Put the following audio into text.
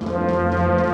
Música